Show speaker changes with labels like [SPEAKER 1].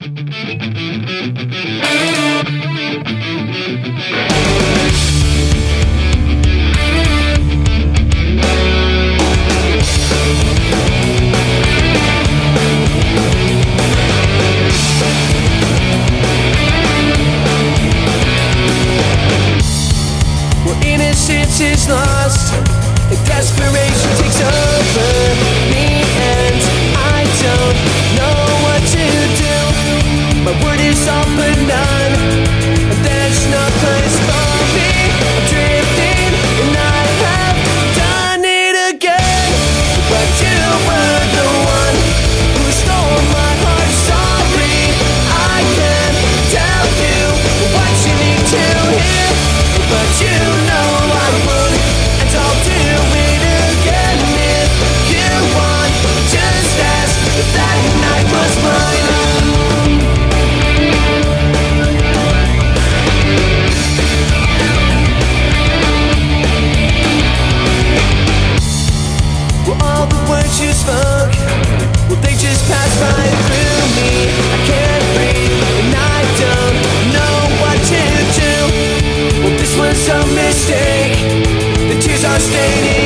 [SPEAKER 1] Innocence is lost, desperation it's all but none. There's nothing. waiting